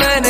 money.